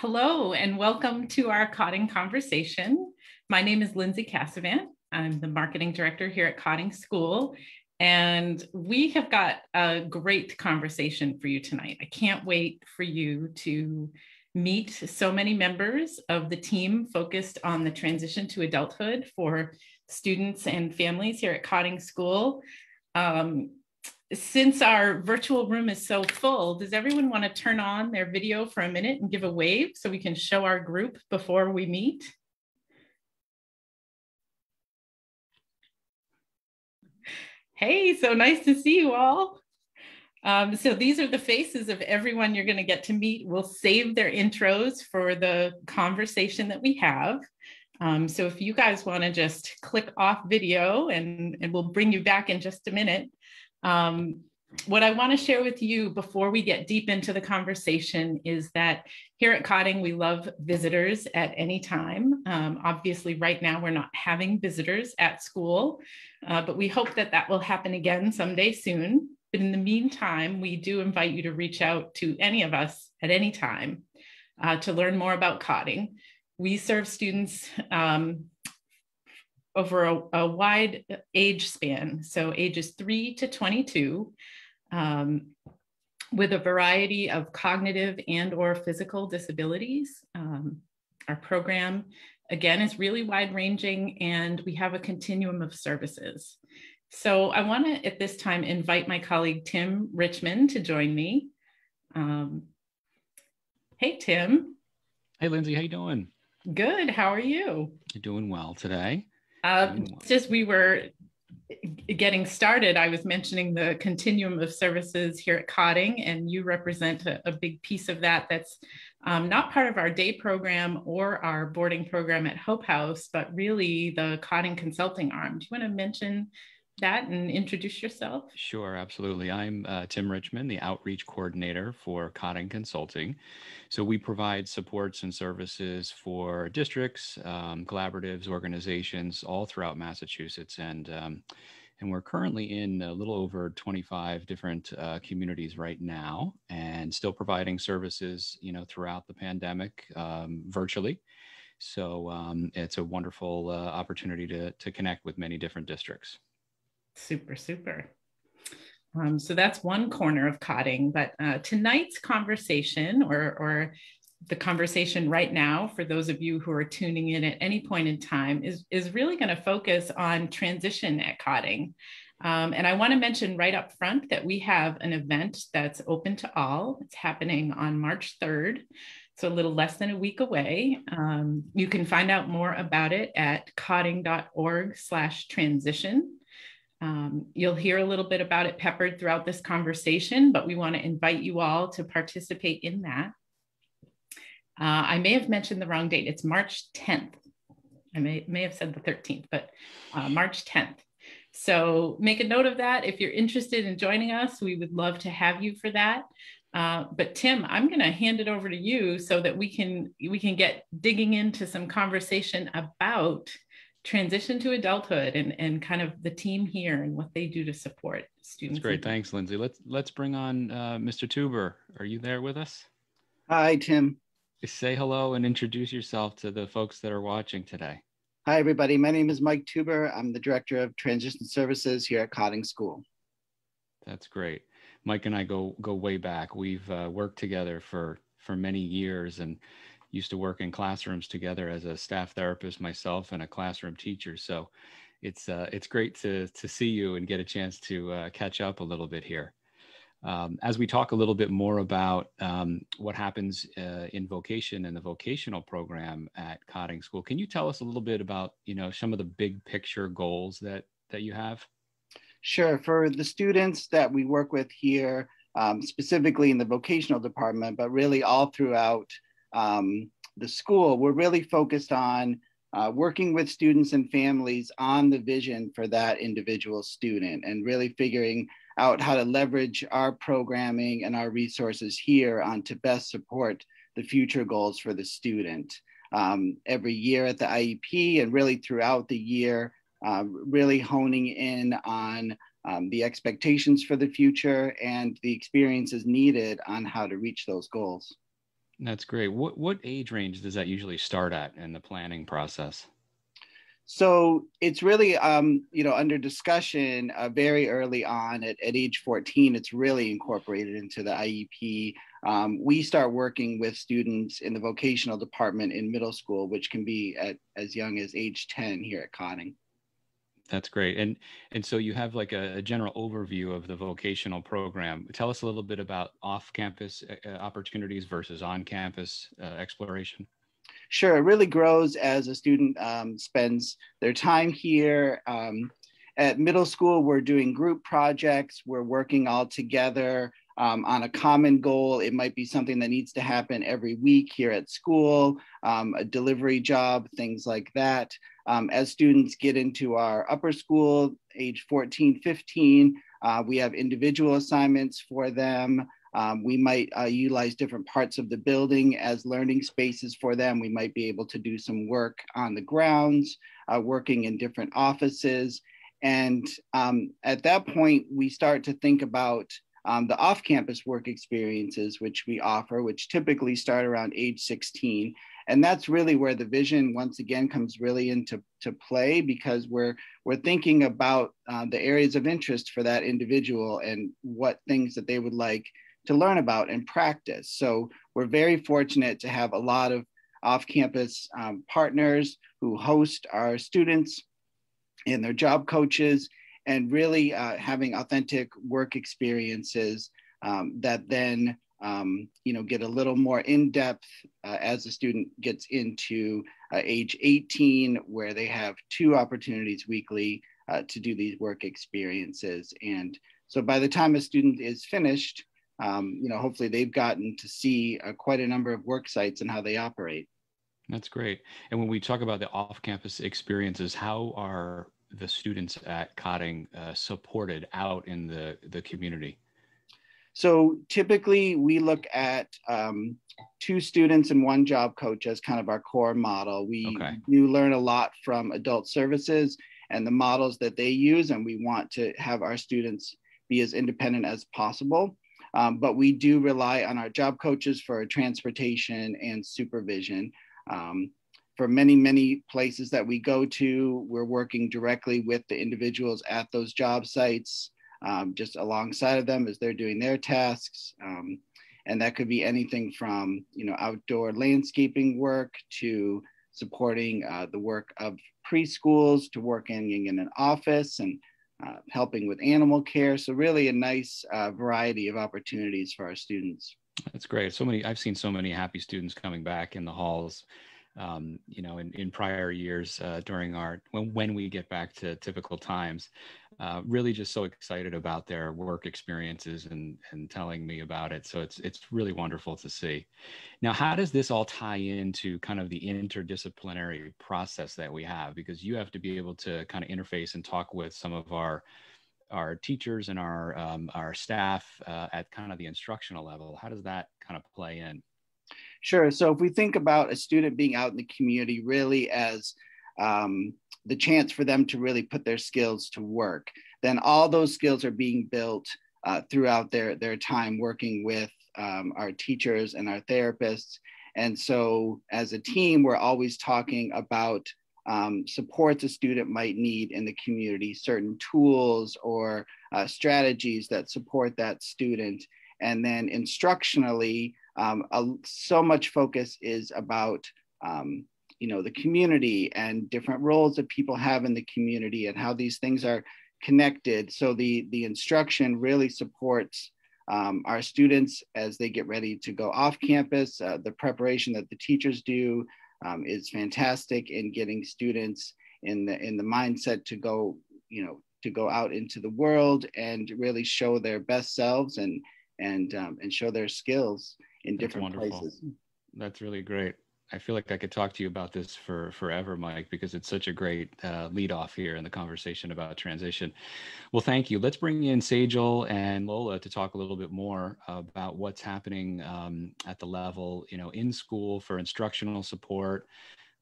Hello, and welcome to our Cotting Conversation. My name is Lindsay Cassavant. I'm the marketing director here at Cotting School, and we have got a great conversation for you tonight. I can't wait for you to meet so many members of the team focused on the transition to adulthood for students and families here at Cotting School. Um, since our virtual room is so full, does everyone want to turn on their video for a minute and give a wave so we can show our group before we meet? Hey, so nice to see you all. Um, so these are the faces of everyone you're going to get to meet. We'll save their intros for the conversation that we have. Um, so if you guys want to just click off video and, and we'll bring you back in just a minute. Um, what I want to share with you before we get deep into the conversation is that here at Cotting, we love visitors at any time. Um, obviously, right now, we're not having visitors at school, uh, but we hope that that will happen again someday soon. But in the meantime, we do invite you to reach out to any of us at any time uh, to learn more about Cotting. We serve students um, over a, a, wide age span, so ages 3 to 22, um, with a variety of cognitive and or physical disabilities. Um, our program, again, is really wide ranging and we have a continuum of services. So I want to, at this time, invite my colleague Tim Richmond to join me. Um, hey, Tim. Hey, Lindsay, how you doing? Good. How are you? You're doing well today. Um, just we were getting started, I was mentioning the continuum of services here at Cotting, and you represent a, a big piece of that that's um, not part of our day program or our boarding program at HOPEhouse, but really the Cotting consulting arm. Do you want to mention that and introduce yourself? Sure, absolutely. I'm uh, Tim Richmond, the outreach coordinator for Cotting Consulting. So we provide supports and services for districts, um, collaboratives, organizations all throughout Massachusetts, and um, and we're currently in a little over 25 different uh, communities right now, and still providing services, you know, throughout the pandemic um, virtually. So um, it's a wonderful uh, opportunity to to connect with many different districts. Super, super. Um, so that's one corner of cotting. But uh, tonight's conversation, or, or the conversation right now, for those of you who are tuning in at any point in time, is, is really going to focus on transition at cotting. Um, and I want to mention right up front that we have an event that's open to all. It's happening on March 3rd, so a little less than a week away. Um, you can find out more about it at cotting.org slash transition. Um, you'll hear a little bit about it peppered throughout this conversation, but we want to invite you all to participate in that. Uh, I may have mentioned the wrong date. It's March 10th. I may, may have said the 13th, but uh, March 10th. So make a note of that. If you're interested in joining us, we would love to have you for that. Uh, but Tim, I'm going to hand it over to you so that we can we can get digging into some conversation about transition to adulthood and, and kind of the team here and what they do to support students. That's great. Thanks, Lindsay. Let's let's bring on uh, Mr. Tuber. Are you there with us? Hi, Tim. Say hello and introduce yourself to the folks that are watching today. Hi, everybody. My name is Mike Tuber. I'm the Director of Transition Services here at Cotting School. That's great. Mike and I go go way back. We've uh, worked together for for many years, and used to work in classrooms together as a staff therapist myself and a classroom teacher. So it's uh, it's great to to see you and get a chance to uh, catch up a little bit here. Um, as we talk a little bit more about um, what happens uh, in vocation and the vocational program at Cotting School, can you tell us a little bit about you know some of the big picture goals that that you have? Sure. For the students that we work with here, um, specifically in the vocational department, but really all throughout um, the school, we're really focused on uh, working with students and families on the vision for that individual student and really figuring out how to leverage our programming and our resources here on to best support the future goals for the student. Um, every year at the IEP and really throughout the year, uh, really honing in on um, the expectations for the future and the experiences needed on how to reach those goals. That's great. What what age range does that usually start at in the planning process? So it's really, um, you know, under discussion uh, very early on at, at age 14, it's really incorporated into the IEP. Um, we start working with students in the vocational department in middle school, which can be at as young as age 10 here at Cotting. That's great. And and so you have like a, a, general overview of the vocational program. Tell us a little bit about off-campus uh, uh opportunities versus on-campus uh, exploration. Sure, it really grows as a student um, spends their time here. Um, at middle school, we're doing group projects. We're working all together um, on a common goal. It might be something that needs to happen every week here at school, um, a delivery job, things like that. Um, as students get into our upper school, age 14, 15, uh, we have individual assignments for them. Um, we might uh, utilize different parts of the building as learning spaces for them. We might be able to do some work on the grounds, uh, working in different offices. And um, at that point, we start to think about um, the off campus work experiences, which we offer, which typically start around age 16 and that's really where the vision once again comes really into to play because we're we're thinking about uh, the areas of interest for that individual and what things that they would like to learn about and practice. So we're very fortunate to have a lot of off-campus um, partners who host our students and their job coaches and really uh, having authentic work experiences um, that then um, you know, get a little more in depth uh, as the student gets into uh, age 18, where they have two opportunities weekly uh, to do these work experiences. And so by the time a student is finished, um, you know, hopefully they've gotten to see uh, quite a number of work sites and how they operate. That's great. And when we talk about the off-campus experiences, how are the students at Cotting uh, supported out in the, the community? So typically we look at um, two students and one job coach as kind of our core model. We okay. you learn a lot from adult services and the models that they use, and we want to have our students be as independent as possible. Um, but we do rely on our job coaches for transportation and supervision. Um, for many, many places that we go to, we're working directly with the individuals at those job sites um, just alongside of them as they're doing their tasks. Um, and that could be anything from you know outdoor landscaping work to supporting uh, the work of preschools to working in an office and uh, helping with animal care. So really a nice uh, variety of opportunities for our students. That's great. So many, I've seen so many happy students coming back in the halls um, you know, in, in prior years uh, during our when when we get back to typical times, uh, really just so excited about their work experiences and and telling me about it. So it's it's really wonderful to see. Now, how does this all tie into kind of the interdisciplinary process that we have? Because you have to be able to kind of interface and talk with some of our our teachers and our um, our staff uh, at kind of the instructional level. How does that kind of play in? Sure. So if we think about a student being out in the community really as um, the chance for them to really put their skills to work, then all those skills are being built uh, throughout their, their time working with um, our teachers and our therapists. And so as a team, we're always talking about um, supports a student might need in the community, certain tools or uh, strategies that support that student. And then instructionally, um, a, so much focus is about um, you know the community and different roles that people have in the community and how these things are connected. So the the instruction really supports um, our students as they get ready to go off campus. Uh, the preparation that the teachers do um, is fantastic in getting students in the in the mindset to go you know to go out into the world and really show their best selves and and um, and show their skills in different places. That's really great. I feel like I could talk to you about this for forever, Mike, because it's such a great uh, lead off here in the conversation about transition. Well, thank you. Let's bring in Sejal and Lola to talk a little bit more about what's happening um, at the level, you know, in school for instructional support.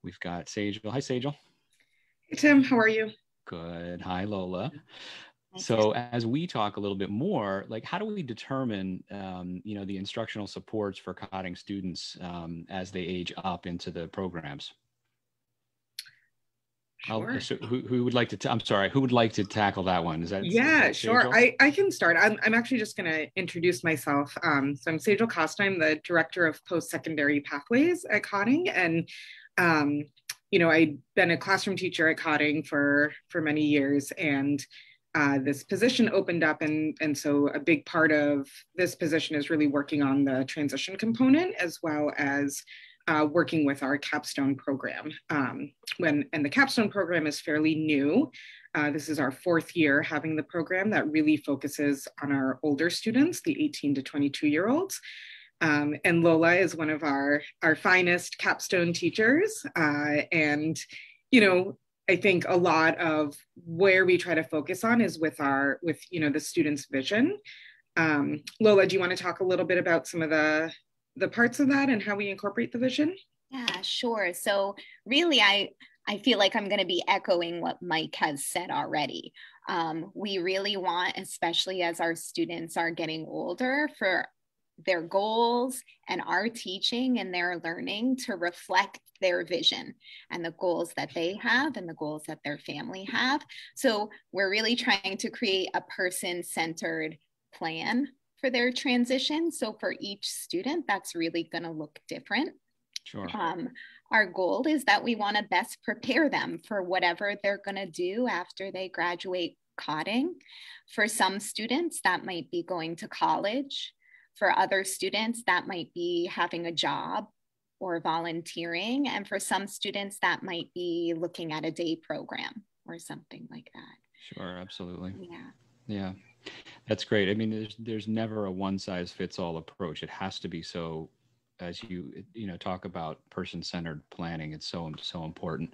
We've got Sejal. Hi, Sejal. Hey, Tim. How are you? Good. Hi, Lola. So as we talk a little bit more like how do we determine um, you know the instructional supports for Cotting students um, as they age up into the programs? Sure. so who, who would like to i am sorry who would like to tackle that one? Is that yeah is that sure. I, I can start. I'm, I'm actually just going to introduce myself. Um, so i'm Sejal Costa. I'm the director of post-secondary pathways at Cotting, and um, you know i've been a classroom teacher at Cotting for for many years. And uh, this position opened up and, and so a big part of this position is really working on the transition component as well as uh, working with our capstone program. Um, when and the capstone program is fairly new. Uh, this is our fourth year having the program that really focuses on our older students the 18 to 22 year olds. Um, and lola is one of our our finest capstone teachers. Uh, and you know I think a lot of where we try to focus on is with our with you know the students' vision. Um, Lola, do you want to talk a little bit about some of the the parts of that and how we incorporate the vision? Yeah, sure. So really, I I feel like I'm going to be echoing what Mike has said already. Um, we really want, especially as our students are getting older, for their goals and our teaching and their learning to reflect their vision and the goals that they have and the goals that their family have. So we're really trying to create a person centered plan for their transition. So for each student, that's really going to look different. Sure. Um, our goal is that we want to best prepare them for whatever they're going to do after they graduate Cotting. For some students, that might be going to college. For other students, that might be having a job or volunteering. And for some students, that might be looking at a day program or something like that. Sure, absolutely. Yeah. Yeah. That's great. I mean, there's there's never a one size fits all approach. It has to be so as you you know talk about person centered planning it's so so important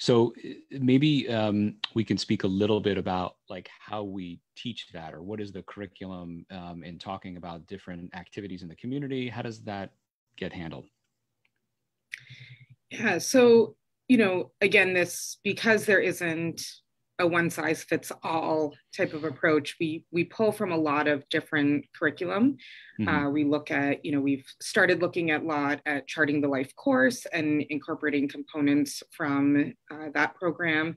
so uh, maybe um, we can speak a little bit about like how we teach that, or what is the curriculum um, in talking about different activities in the community? How does that get handled? Yeah, so you know, again, this because there isn't a one size fits all type of approach. We we pull from a lot of different curriculum. Mm-hmm. Uh, we look at you know we've started looking at lot at charting the life course and incorporating components from uh, that program.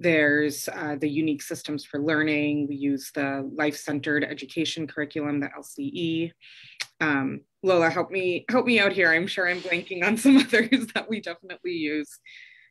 There's uh, the unique systems for learning. We use the life centered education curriculum, the LCE. Um, Lola, help me help me out here. I'm sure I'm blanking on some others that we definitely use.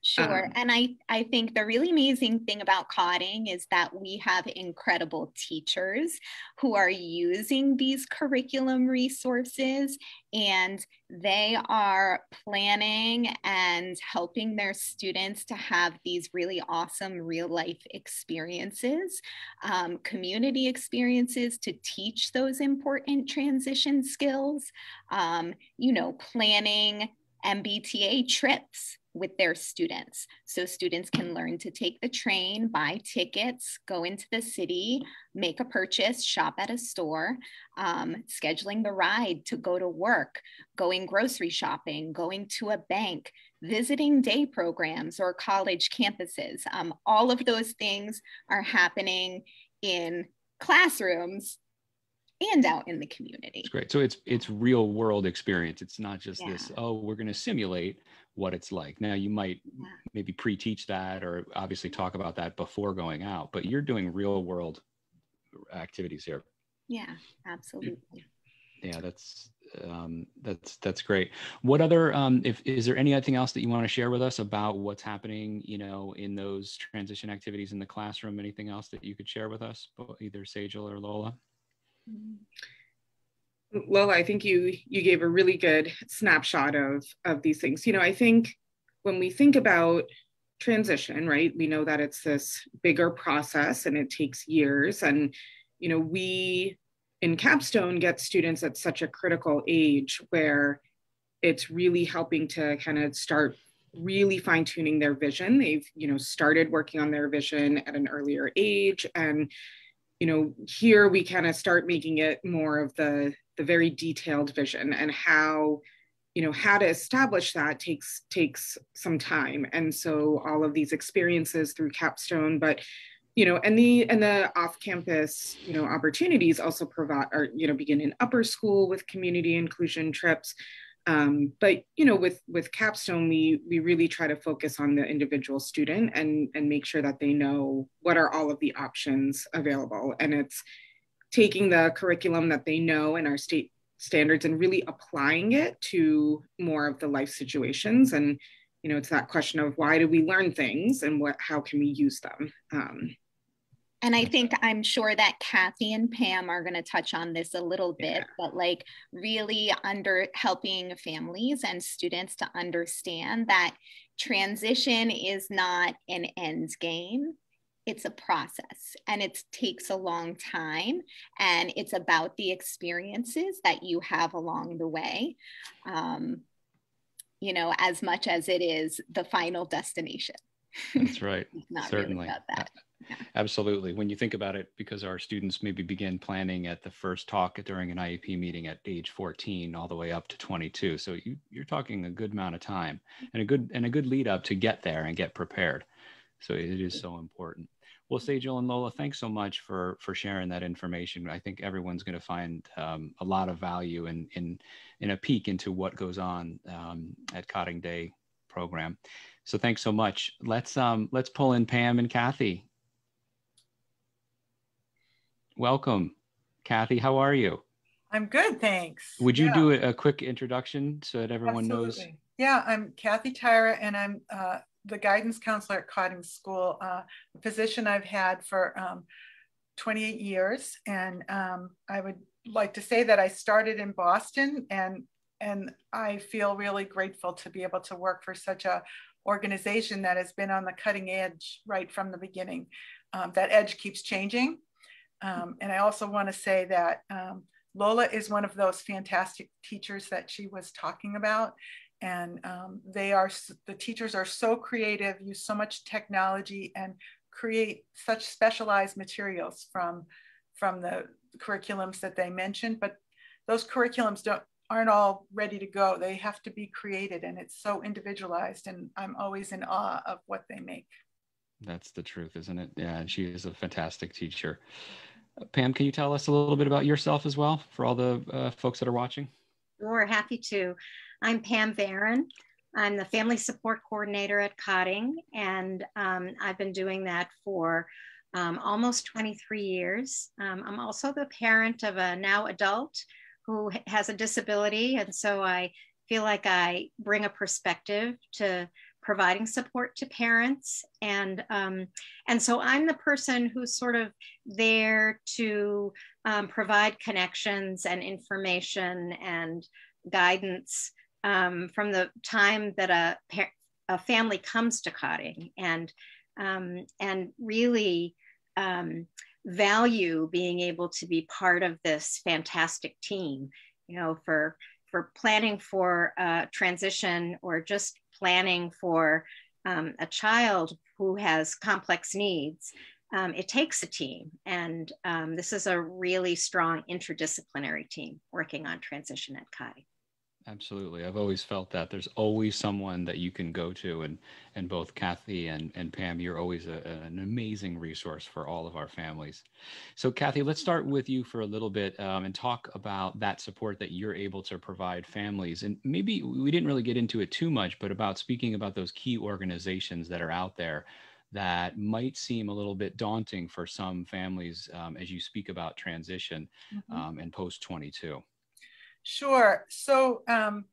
Sure. Um, and I, I think the really amazing thing about Cotting is that we have incredible teachers who are using these curriculum resources and they are planning and helping their students to have these really awesome real life experiences, um, community experiences to teach those important transition skills, um, you know, planning MBTA trips with their students. So students can learn to take the train, buy tickets, go into the city, make a purchase, shop at a store, um, scheduling the ride to go to work, going grocery shopping, going to a bank, visiting day programs or college campuses. Um, all of those things are happening in classrooms and out in the community. It's great. So it's it's real world experience. It's not just yeah. this, oh, we're going to simulate what it's like. Now you might yeah. maybe pre-teach that or obviously talk about that before going out, but you're doing real world activities here. Yeah, absolutely. Yeah, that's um, that's that's great. What other um, if is there anything else that you want to share with us about what's happening, you know, in those transition activities in the classroom? Anything else that you could share with us, either Sejal or Lola? Lola, I think you you gave a really good snapshot of of these things. You know, I think when we think about transition, right, we know that it's this bigger process and it takes years. And you know, we in Capstone get students at such a critical age where it's really helping to kind of start really fine tuning their vision. They've you know started working on their vision at an earlier age and you know here we kind of start making it more of the the very detailed vision and how you know how to establish that takes takes some time and so all of these experiences through capstone but you know, and the and the off-campus, you know, opportunities also provide or you know begin in upper school with community inclusion trips. Um, but you know, with with Capstone, we we really try to focus on the individual student and and make sure that they know what are all of the options available. And it's taking the curriculum that they know in our state standards and really applying it to more of the life situations. And you know, it's that question of why do we learn things and what how can we use them. Um, and I think I'm sure that Kathy and Pam are going to touch on this a little bit, yeah. but like really under helping families and students to understand that transition is not an end game. It's a process and it takes a long time. And it's about the experiences that you have along the way, um, you know, as much as it is the final destination. That's right. Certainly. Really Absolutely. When you think about it, because our students maybe begin planning at the first talk during an IEP meeting at age 14 all the way up to 22. So you, you're talking a good amount of time and a good and a good lead up to get there and get prepared. So it is so important. Well, Sejal and Lola, thanks so much for for sharing that information. I think everyone's going to find um, a lot of value in in in a peek into what goes on um, at Cotting Day program. So thanks so much. Let's um let's pull in Pam and Kathy. Welcome, Kathy. How are you? I'm good, thanks. Would you yeah. do a, a, quick introduction so that everyone Absolutely. knows? Yeah, I'm Kathy Tyra, and I'm uh, the guidance counselor at Cotting School, uh, a position I've had for um, 28 years. And um, I would like to say that I started in Boston, and and I feel really grateful to be able to work for such a organization that has been on the cutting edge right from the beginning. Um, that edge keeps changing um, and I also want to say that um, Lola is one of those fantastic teachers that she was talking about. And um, they are, the teachers are so creative, use so much technology and create such specialized materials from, from the curriculums that they mentioned. But those curriculums don't, aren't all ready to go. They have to be created and it's so individualized. And I'm always in awe of what they make. That's the truth, isn't it? Yeah, and she is a fantastic teacher. Pam, can you tell us a little bit about yourself as well for all the uh, folks that are watching? Sure, happy to. I'm Pam Varon. I'm the Family Support Coordinator at Cotting, and um, I've been doing that for um, almost 23 years. Um, I'm also the parent of a now adult who has a disability, and so I feel like I bring a perspective to providing support to parents. And um, and so i'm the person who's sort of there to um, provide connections and information and guidance um, from the time that a, a family comes to cotting. And um, and really um, value being able to be part of this fantastic team you know for for planning for transition or just planning for um, a child who has complex needs, um, it takes a team. And um, this is a really strong interdisciplinary team working on transition at Cotting. Absolutely. I've always felt that there's always someone that you can go to. And, and both Kathy and, and Pam, you're always a, an amazing resource for all of our families. So, Kathy, let's start with you for a little bit um, and talk about that support that you're able to provide families. And maybe we didn't really get into it too much, but about speaking about those key organizations that are out there that might seem a little bit daunting for some families um, as you speak about transition mm-hmm. um, and post 22. Sure. So um,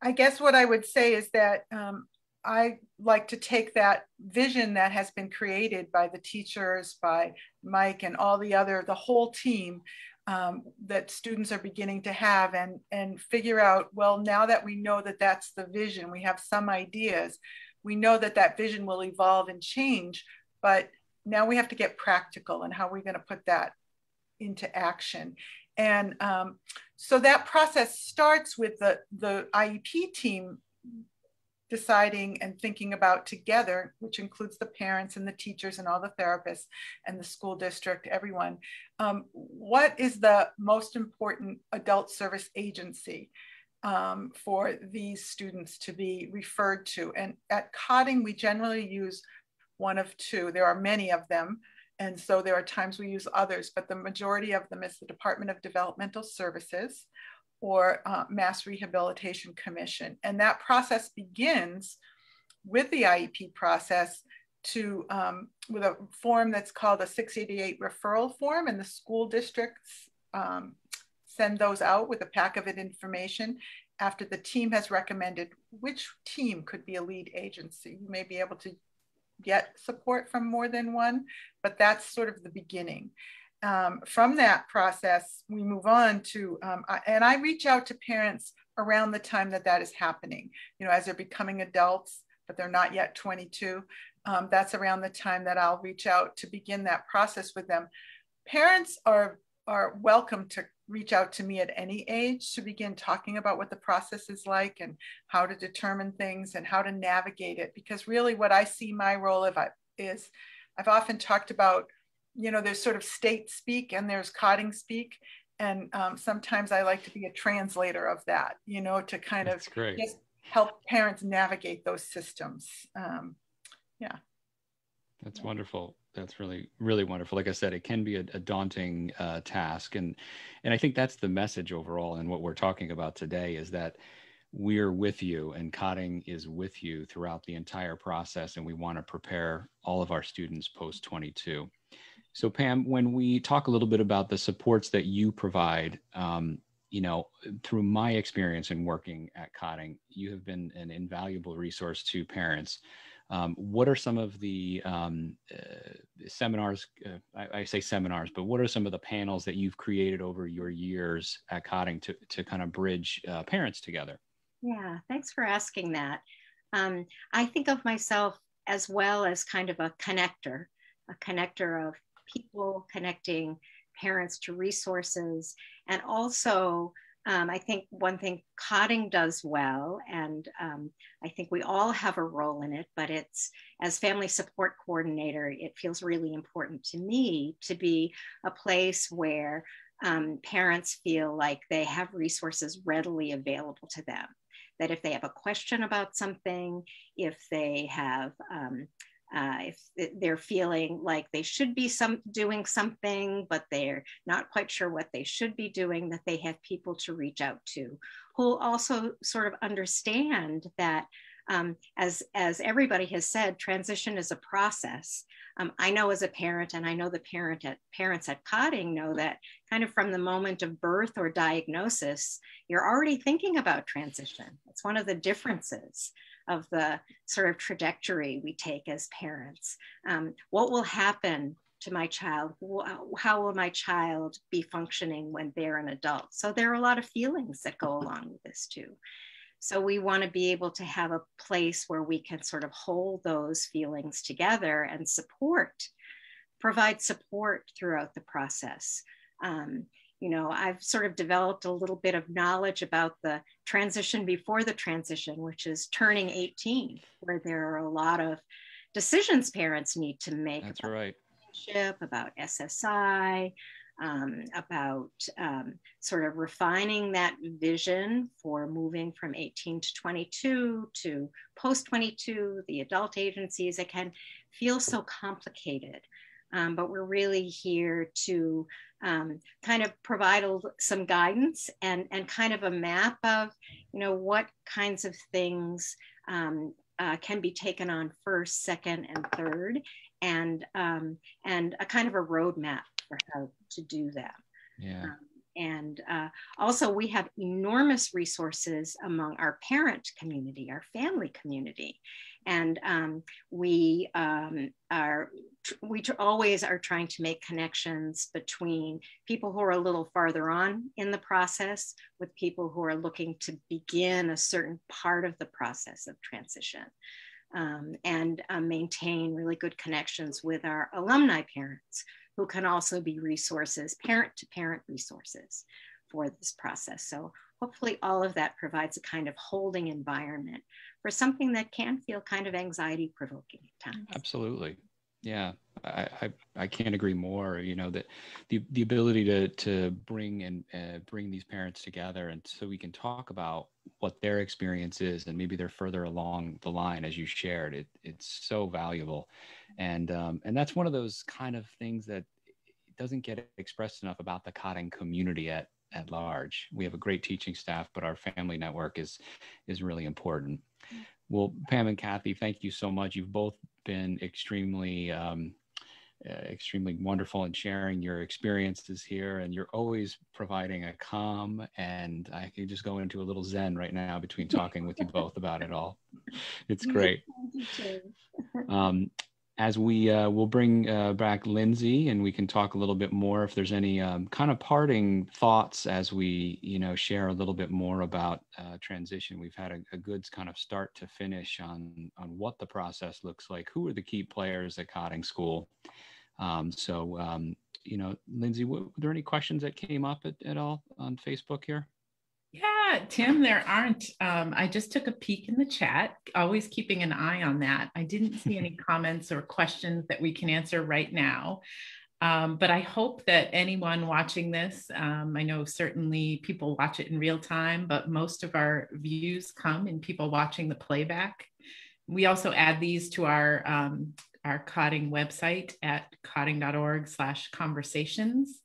I guess what I would say is that um, I like to take that vision that has been created by the teachers, by Mike and all the other, the whole team um, that students are beginning to have and, and figure out, well, now that we know that that's the vision, we have some ideas, we know that that vision will evolve and change, but now we have to get practical and how are we going to put that into action. And um, so that process starts with the, the IEP team deciding and thinking about together, which includes the parents and the teachers and all the therapists and the school district, everyone. Um, what is the most important adult service agency um, for these students to be referred to? And at Cotting, we generally use one of two. There are many of them. And so there are times we use others, but the majority of them is the Department of Developmental Services or uh, Mass Rehabilitation Commission. And that process begins with the IEP process to um, with a form that's called a 688 referral form and the school districts um, send those out with a pack of information after the team has recommended which team could be a lead agency. You may be able to get support from more than one, but that's sort of the beginning. Um, from that process, we move on to, um, and I reach out to parents around the time that that is happening, you know, as they're becoming adults, but they're not yet 22. Um, that's around the time that I'll reach out to begin that process with them. Parents are, are welcome to reach out to me at any age to begin talking about what the process is like and how to determine things and how to navigate it. Because really, what I see my role of is I've often talked about, you know, there's sort of state speak and there's cotting speak. And um, sometimes I like to be a translator of that, you know, to kind That's of great. just help parents navigate those systems. Um, yeah. That's wonderful. That's really, really wonderful. Like I said, it can be a, a daunting uh, task, and and I think that's the message overall. And what we're talking about today is that we're with you, and Cotting is with you throughout the entire process, and we want to prepare all of our students post 22. So, Pam, when we talk a little bit about the supports that you provide, um, you know, through my experience in working at Cotting, you have been an invaluable resource to parents um, what are some of the um, uh, seminars? Uh, I, I, say seminars, but what are some of the panels that you've created over your years at Cotting to, to kind of bridge uh, parents together? Yeah, thanks for asking that. Um, I think of myself as well as kind of a connector, a connector of people connecting parents to resources and also um, I think one thing Cotting does well, and um, I think we all have a role in it, but it's as family support coordinator, it feels really important to me to be a place where um, parents feel like they have resources readily available to them. That if they have a question about something, if they have um, uh, if they're feeling like they should be some doing something but they're not quite sure what they should be doing that they have people to reach out to who also sort of understand that um, as as everybody has said transition is a process. Um, i know as a parent and i know the parent at parents at cotting know that kind of from the moment of birth or diagnosis you're already thinking about transition. It's one of the differences of the sort of trajectory we take as parents. Um, what will happen to my child? How will my child be functioning when they're an adult? So there are a lot of feelings that go along with this too. So we want to be able to have a place where we can sort of hold those feelings together and support, provide support throughout the process. Um, you know, I've sort of developed a little bit of knowledge about the transition before the transition, which is turning 18, where there are a lot of decisions parents need to make. That's about right. About SSI, um, about um, sort of refining that vision for moving from 18 to 22 to post 22, the adult agencies. It can feel so complicated, um, but we're really here to um, kind of provide a, some guidance and, and kind of a map of, you know, what kinds of things um, uh, can be taken on first, second, and third, and, um, and a kind of a roadmap for how to do that. Yeah. Um, and uh, also, we have enormous resources among our parent community, our family community and um, we um, are we always are trying to make connections between people who are a little farther on in the process with people who are looking to begin a certain part of the process of transition um, and uh, maintain really good connections with our alumni parents who can also be resources parent to parent resources for this process so hopefully all of that provides a kind of holding environment for something that can feel kind of anxiety provoking at times. Absolutely. Yeah, I, I, I can't agree more. You know that the the ability to to bring and uh, bring these parents together, and so we can talk about what their experience is, and maybe they're further along the line as you shared. It it's so valuable, and um, and that's one of those kind of things that doesn't get expressed enough about the Cotting community at at large. We have a great teaching staff, but our family network is is really important. Well, Pam and Kathy, thank you so much. You've both been extremely um, uh, extremely wonderful in sharing your experiences here and you're always providing a calm and i can just go into a little zen right now between talking with you both about it all. It's great. um, as we uh, will bring uh, back Lindsay and we can talk a little bit more if there's any um, kind of parting thoughts as we you know share a little bit more about uh, transition. We've had a, a, good kind of start to finish on on what the process looks like. Who are the key players at Cotting School? Um, so um, you know Lindsay were there any questions that came up at, at all on Facebook here yeah, Tim, there aren't. Um, I just took a peek in the chat, always keeping an eye on that. I didn't see any comments or questions that we can answer right now. Um, but I hope that anyone watching this, um, I know certainly people watch it in real time, but most of our views come in people watching the playback. We also add these to our um, our Cotting website at cotting.org slash conversations.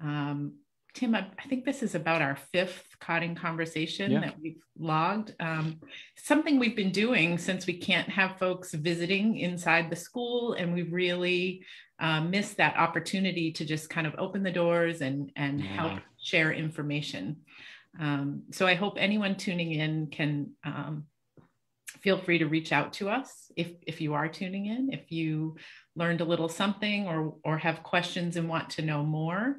Um, Tim, I, I, think this is about our fifth cotting conversation yeah. that we've logged. Um, something we've been doing since we can't have folks visiting inside the school, and we've really uh, missed that opportunity to just kind of open the doors and and yeah. help share information. Um, so I hope anyone tuning in can um, feel free to reach out to us if if you are tuning in. If you learned a little something or or have questions and want to know more.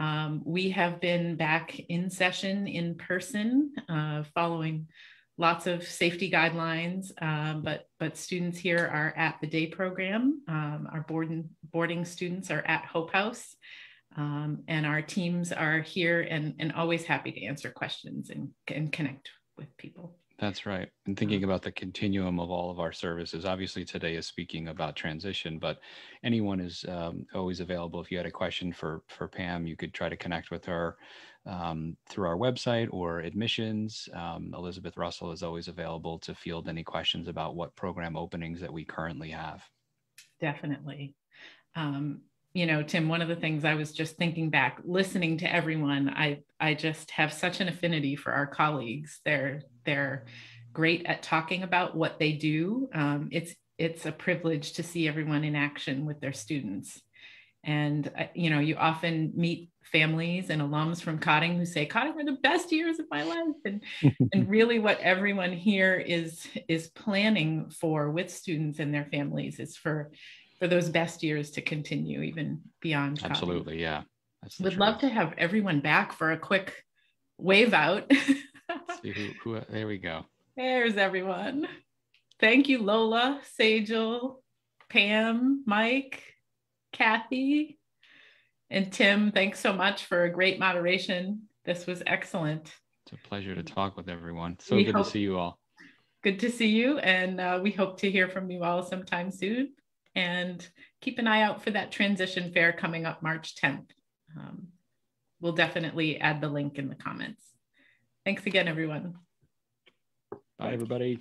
Um, we have been back in session in person uh, following lots of safety guidelines, um, but, but students here are at the day program. Um, our boarding, boarding students are at HOPEhouse. Um, and our teams are here and, and always happy to answer questions and, and connect with people. That's right. And thinking about the continuum of all of our services, obviously today is speaking about transition, but anyone is um, always available. If you had a question for for Pam, you could try to connect with her um, through our website or admissions. Um, Elizabeth Russell is always available to field any questions about what program openings that we currently have. Definitely. Um, you know tim one of the things i was just thinking back listening to everyone i i just have such an affinity for our colleagues. They're they're great at talking about what they do. Um, it's it's a privilege to see everyone in action with their students. And uh, you know you often meet families and alums from Cotting who say Cotting were the best years of my life. And and really what everyone here is is planning for with students and their families is for for those best years to continue even beyond. Absolutely, yeah. Would love to have everyone back for a quick wave out. see who, who, there we go. There's everyone. Thank you, Lola, Sejal, Pam, Mike, Kathy, and Tim. Thanks so much for a great moderation. This was excellent. It's a pleasure to talk with everyone. So we good hope, to see you all. Good to see you. And uh, we hope to hear from you all sometime soon and keep an eye out for that transition fair coming up March 10th. Um, we'll definitely add the link in the comments. Thanks again, everyone. Bye, everybody.